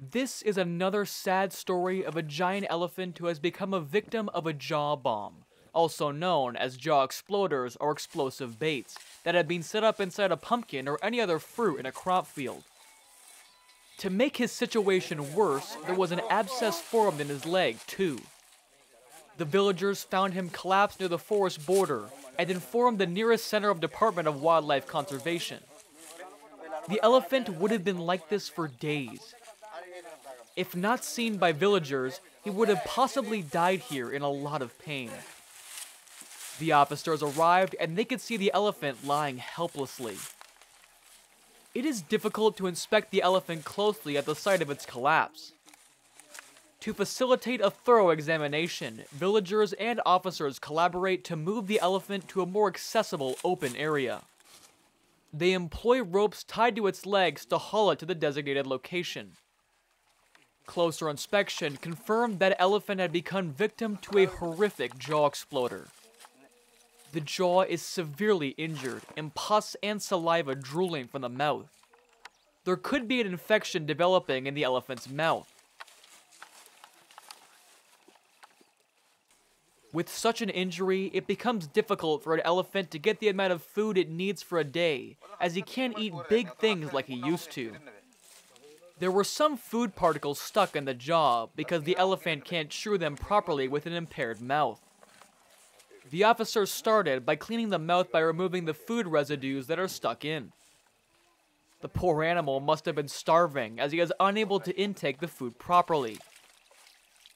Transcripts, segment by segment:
This is another sad story of a giant elephant who has become a victim of a jaw bomb, also known as jaw exploders or explosive baits, that had been set up inside a pumpkin or any other fruit in a crop field. To make his situation worse, there was an abscess formed in his leg, too. The villagers found him collapsed near the forest border and informed the nearest Center of Department of Wildlife Conservation. The elephant would have been like this for days. If not seen by villagers, he would have possibly died here in a lot of pain. The officers arrived and they could see the elephant lying helplessly. It is difficult to inspect the elephant closely at the site of its collapse. To facilitate a thorough examination, villagers and officers collaborate to move the elephant to a more accessible open area. They employ ropes tied to its legs to haul it to the designated location. Closer inspection confirmed that elephant had become victim to a horrific jaw exploder. The jaw is severely injured, and pus and saliva drooling from the mouth. There could be an infection developing in the elephant's mouth. With such an injury, it becomes difficult for an elephant to get the amount of food it needs for a day, as he can't eat big things like he used to. There were some food particles stuck in the jaw because the elephant can't chew them properly with an impaired mouth. The officers started by cleaning the mouth by removing the food residues that are stuck in. The poor animal must have been starving as he is unable to intake the food properly.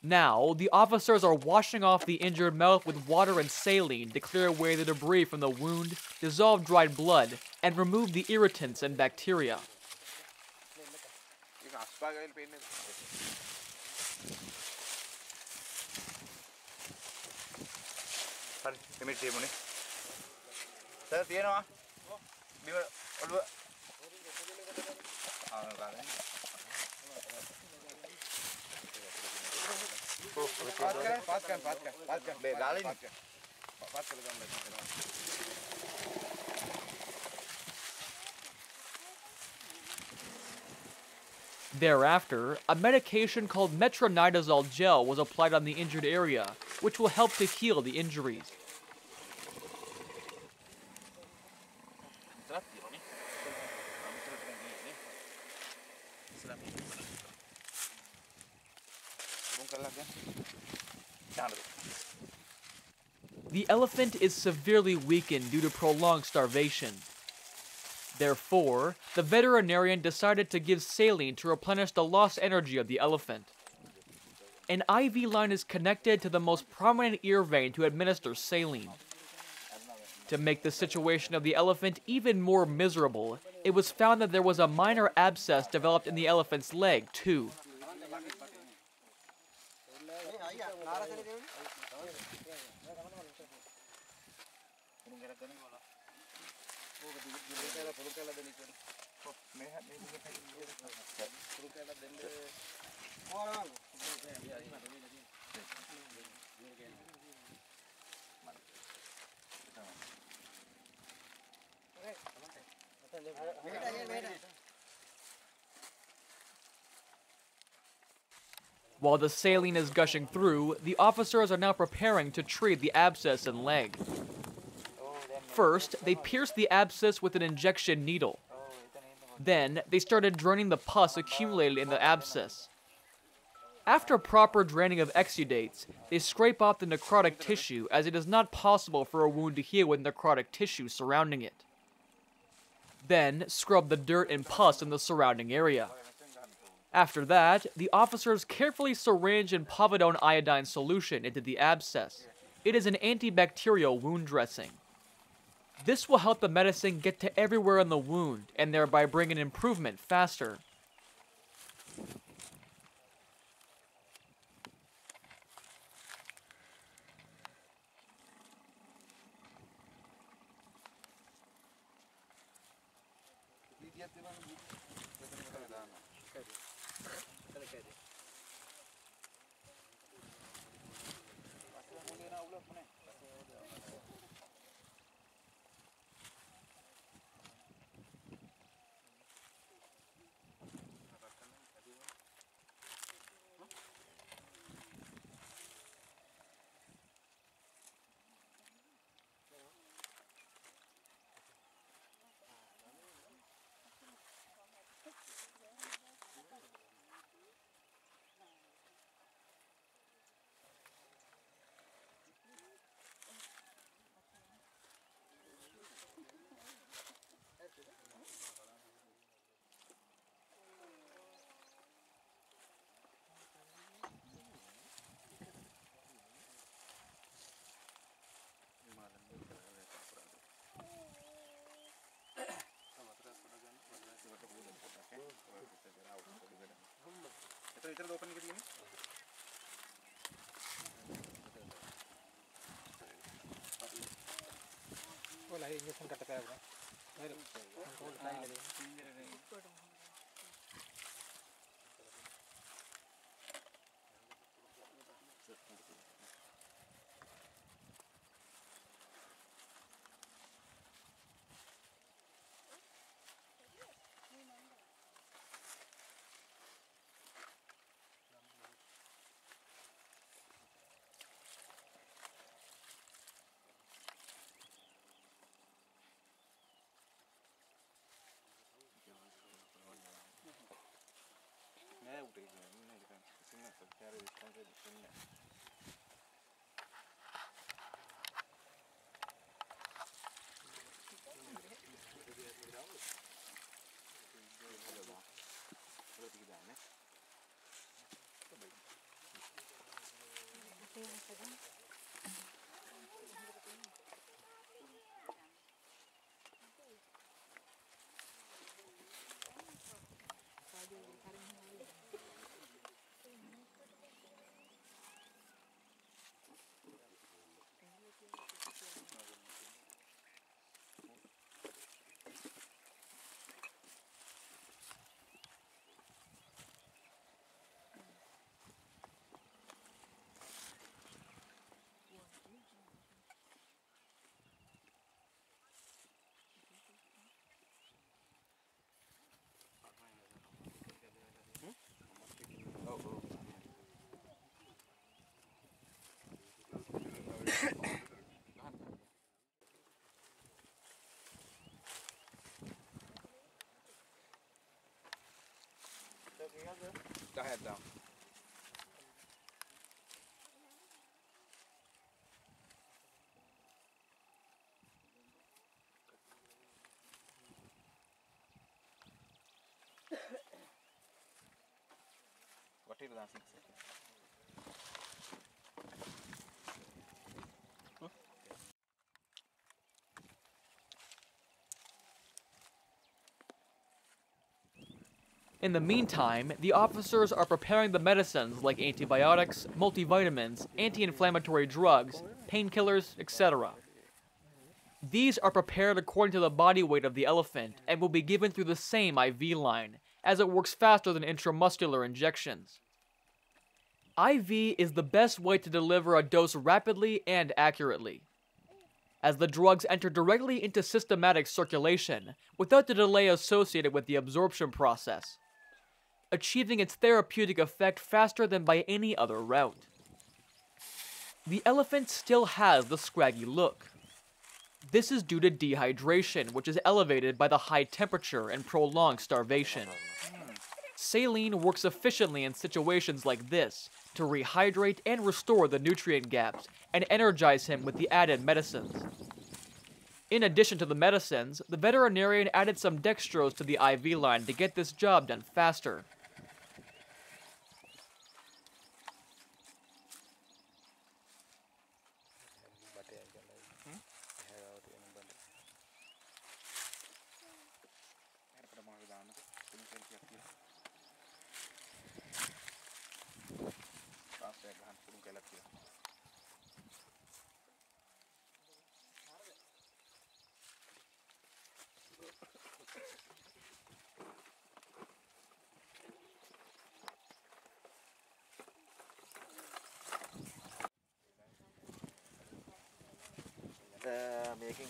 Now, the officers are washing off the injured mouth with water and saline to clear away the debris from the wound, dissolve dried blood, and remove the irritants and bacteria. Thereafter, a medication called metronidazole gel was applied on the injured area, which will help to heal the injuries. The elephant is severely weakened due to prolonged starvation. Therefore, the veterinarian decided to give saline to replenish the lost energy of the elephant. An IV line is connected to the most prominent ear vein to administer saline. To make the situation of the elephant even more miserable, it was found that there was a minor abscess developed in the elephant's leg, too. While the saline is gushing through, the officers are now preparing to treat the abscess and leg. First, they pierced the abscess with an injection needle. Then, they started draining the pus accumulated in the abscess. After proper draining of exudates, they scrape off the necrotic tissue as it is not possible for a wound to heal with necrotic tissue surrounding it. Then, scrub the dirt and pus in the surrounding area. After that, the officers carefully syringe in povidone iodine solution into the abscess. It is an antibacterial wound dressing. This will help the medicine get to everywhere in the wound and thereby bring an improvement faster. ventana de opening que. Hola, 这是空这里真的 Go ahead, though. what do you think? In the meantime, the officers are preparing the medicines like antibiotics, multivitamins, anti inflammatory drugs, painkillers, etc. These are prepared according to the body weight of the elephant and will be given through the same IV line, as it works faster than intramuscular injections. IV is the best way to deliver a dose rapidly and accurately, as the drugs enter directly into systematic circulation without the delay associated with the absorption process, achieving its therapeutic effect faster than by any other route. The elephant still has the scraggy look. This is due to dehydration, which is elevated by the high temperature and prolonged starvation. Saline works efficiently in situations like this to rehydrate and restore the nutrient gaps and energize him with the added medicines. In addition to the medicines, the veterinarian added some dextrose to the IV line to get this job done faster. The making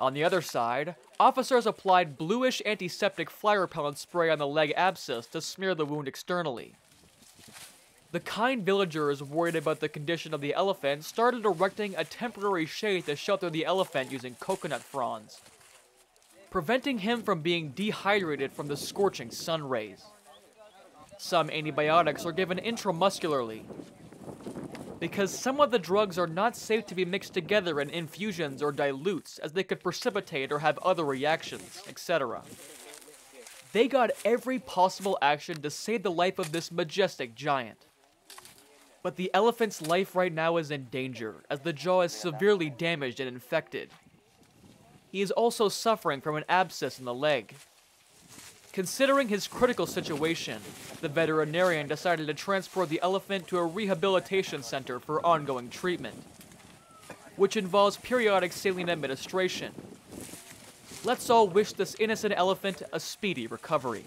On the other side, officers applied bluish antiseptic fly repellent spray on the leg abscess to smear the wound externally. The kind villagers worried about the condition of the elephant started erecting a temporary shade to shelter the elephant using coconut fronds, preventing him from being dehydrated from the scorching sun rays. Some antibiotics are given intramuscularly. Because some of the drugs are not safe to be mixed together in infusions or dilutes, as they could precipitate or have other reactions, etc. They got every possible action to save the life of this majestic giant. But the elephant's life right now is in danger, as the jaw is severely damaged and infected. He is also suffering from an abscess in the leg. Considering his critical situation, the veterinarian decided to transport the elephant to a rehabilitation center for ongoing treatment, which involves periodic saline administration. Let's all wish this innocent elephant a speedy recovery.